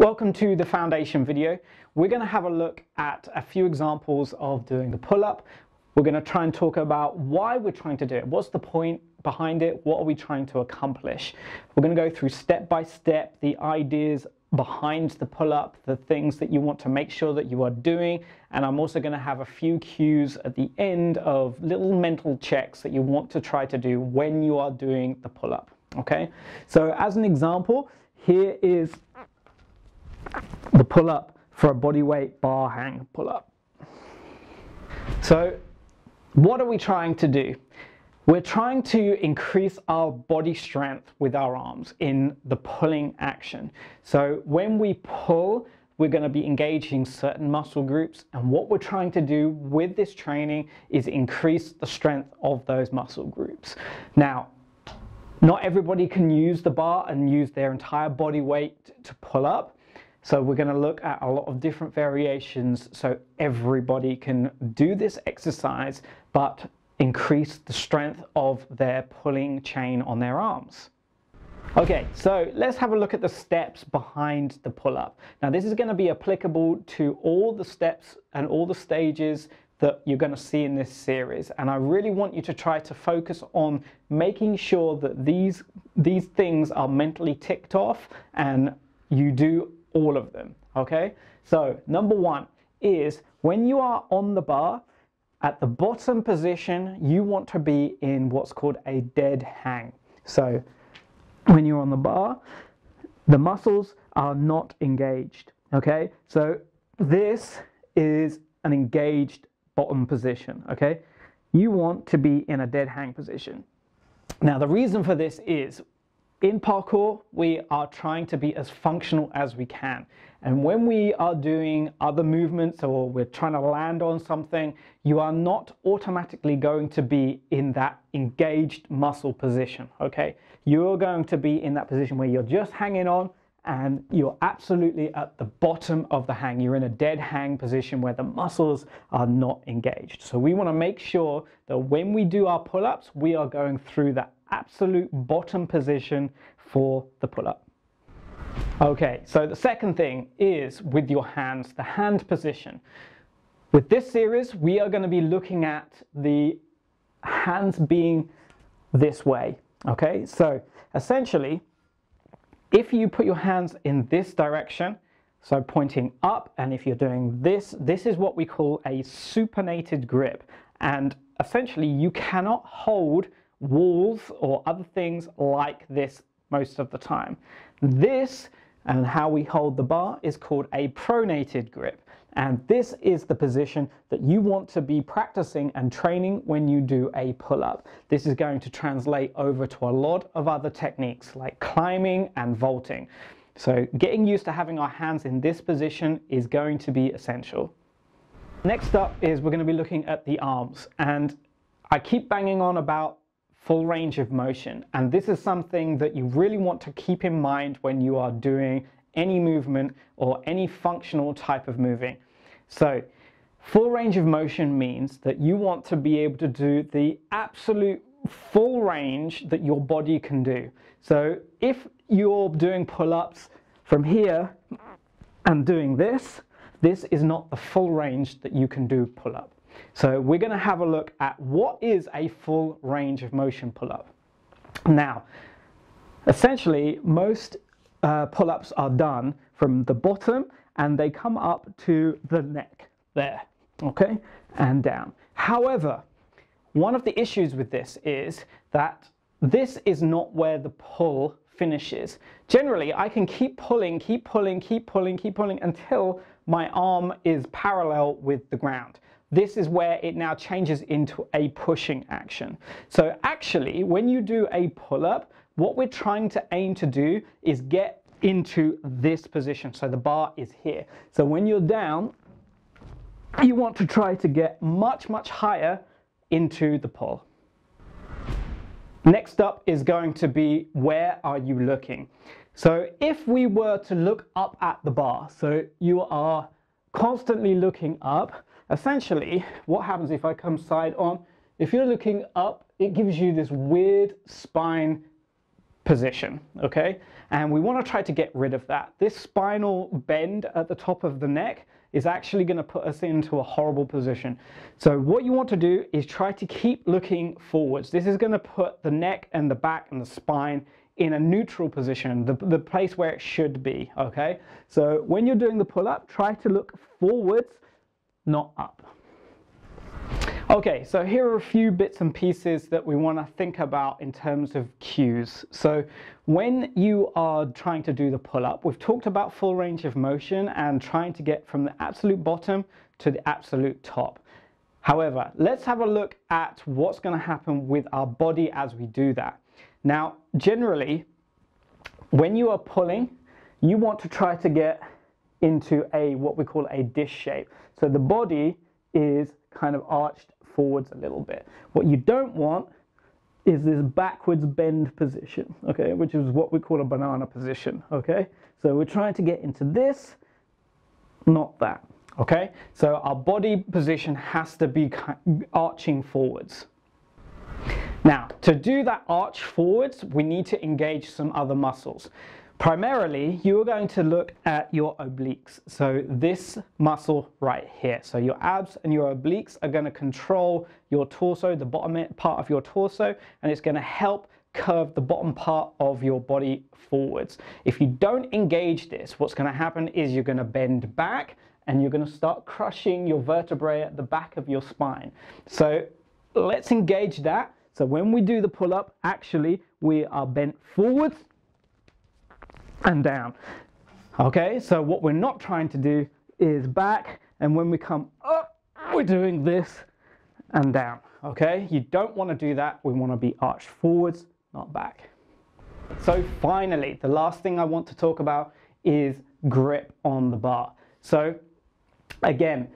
Welcome to the foundation video. We're going to have a look at a few examples of doing the pull-up. We're going to try and talk about why we're trying to do it. What's the point behind it? What are we trying to accomplish? We're going to go through step by step the ideas behind the pull-up, the things that you want to make sure that you are doing. And I'm also going to have a few cues at the end of little mental checks that you want to try to do when you are doing the pull-up. Okay, so as an example, here is the pull up for a body weight bar hang pull up. So what are we trying to do? We're trying to increase our body strength with our arms in the pulling action. So when we pull, we're going to be engaging certain muscle groups and what we're trying to do with this training is increase the strength of those muscle groups. Now, not everybody can use the bar and use their entire body weight to pull up. So we're going to look at a lot of different variations so everybody can do this exercise but increase the strength of their pulling chain on their arms. Okay, so let's have a look at the steps behind the pull-up. Now this is going to be applicable to all the steps and all the stages that you're going to see in this series and I really want you to try to focus on making sure that these these things are mentally ticked off and you do all of them, okay? So number one is when you are on the bar, at the bottom position, you want to be in what's called a dead hang. So when you're on the bar, the muscles are not engaged, okay? So this is an engaged bottom position, okay? You want to be in a dead hang position. Now the reason for this is in parkour, we are trying to be as functional as we can. And when we are doing other movements or we're trying to land on something, you are not automatically going to be in that engaged muscle position, okay? You're going to be in that position where you're just hanging on and you're absolutely at the bottom of the hang. You're in a dead hang position where the muscles are not engaged. So we want to make sure that when we do our pull-ups, we are going through that absolute bottom position for the pull-up. Okay, so the second thing is with your hands, the hand position. With this series, we are going to be looking at the hands being this way. Okay, so essentially, if you put your hands in this direction, so pointing up, and if you're doing this, this is what we call a supinated grip. And essentially, you cannot hold walls or other things like this most of the time. This and how we hold the bar is called a pronated grip. And this is the position that you want to be practicing and training when you do a pull-up. This is going to translate over to a lot of other techniques like climbing and vaulting. So getting used to having our hands in this position is going to be essential. Next up is we're going to be looking at the arms. And I keep banging on about full range of motion. And this is something that you really want to keep in mind when you are doing any movement or any functional type of moving. So full range of motion means that you want to be able to do the absolute full range that your body can do. So if you're doing pull-ups from here and doing this, this is not the full range that you can do pull-up. So we're going to have a look at what is a full range of motion pull-up. Now, essentially, most uh, pull-ups are done from the bottom and they come up to the neck there, okay, and down. However, one of the issues with this is that this is not where the pull finishes. Generally, I can keep pulling, keep pulling, keep pulling, keep pulling until my arm is parallel with the ground. This is where it now changes into a pushing action. So actually, when you do a pull-up, what we're trying to aim to do is get into this position. So the bar is here. So when you're down, you want to try to get much, much higher into the pull. Next up is going to be where are you looking? So if we were to look up at the bar, so you are constantly looking up, Essentially, what happens if I come side on? If you're looking up, it gives you this weird spine position, okay? And we want to try to get rid of that. This spinal bend at the top of the neck is actually going to put us into a horrible position. So what you want to do is try to keep looking forwards. This is going to put the neck and the back and the spine in a neutral position, the, the place where it should be, okay? So when you're doing the pull-up, try to look forwards, not up. Okay, so here are a few bits and pieces that we want to think about in terms of cues. So when you are trying to do the pull-up, we've talked about full range of motion and trying to get from the absolute bottom to the absolute top. However, let's have a look at what's going to happen with our body as we do that. Now, generally, when you are pulling, you want to try to get into a what we call a dish shape. So the body is kind of arched forwards a little bit. What you don't want is this backwards bend position, okay, which is what we call a banana position, okay? So we're trying to get into this, not that, okay? So our body position has to be arching forwards. Now, to do that arch forwards, we need to engage some other muscles. Primarily, you are going to look at your obliques. So this muscle right here. So your abs and your obliques are going to control your torso, the bottom part of your torso, and it's going to help curve the bottom part of your body forwards. If you don't engage this, what's going to happen is you're going to bend back and you're going to start crushing your vertebrae at the back of your spine. So let's engage that. So when we do the pull up, actually we are bent forwards and down. Okay, so what we're not trying to do is back, and when we come up, we're doing this and down. Okay, you don't want to do that. We want to be arched forwards, not back. So finally, the last thing I want to talk about is grip on the bar. So again,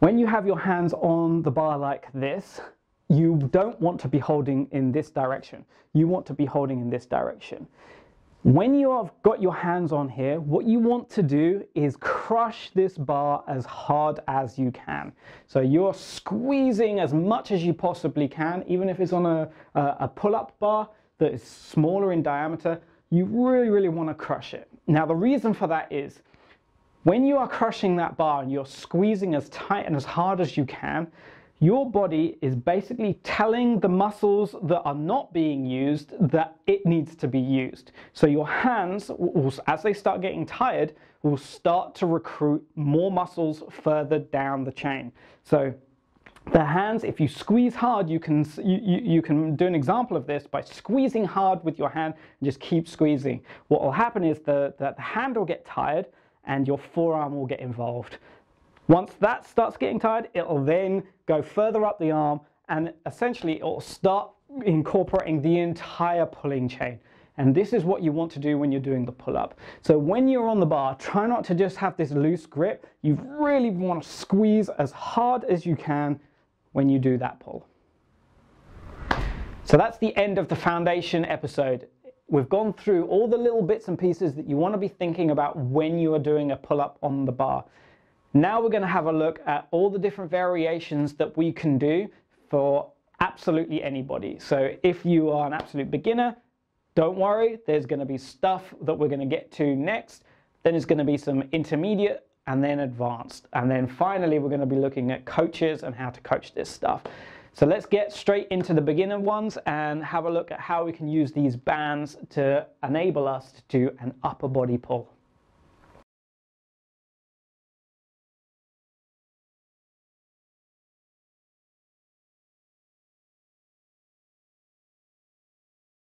when you have your hands on the bar like this, you don't want to be holding in this direction. You want to be holding in this direction. When you have got your hands on here, what you want to do is crush this bar as hard as you can. So you're squeezing as much as you possibly can, even if it's on a, a pull-up bar that is smaller in diameter, you really, really want to crush it. Now the reason for that is, when you are crushing that bar and you're squeezing as tight and as hard as you can, your body is basically telling the muscles that are not being used that it needs to be used. So your hands, will, as they start getting tired, will start to recruit more muscles further down the chain. So the hands, if you squeeze hard, you can, you, you, you, can do an example of this by squeezing hard with your hand and just keep squeezing. What will happen is the, the hand will get tired and your forearm will get involved. Once that starts getting tired, it'll then go further up the arm and essentially it'll start incorporating the entire pulling chain. And this is what you want to do when you're doing the pull-up. So when you're on the bar, try not to just have this loose grip. You really want to squeeze as hard as you can when you do that pull. So that's the end of the foundation episode. We've gone through all the little bits and pieces that you want to be thinking about when you are doing a pull-up on the bar. Now we're going to have a look at all the different variations that we can do for absolutely anybody. So if you are an absolute beginner, don't worry, there's going to be stuff that we're going to get to next. Then there's going to be some intermediate and then advanced. And then finally, we're going to be looking at coaches and how to coach this stuff. So let's get straight into the beginner ones and have a look at how we can use these bands to enable us to do an upper body pull.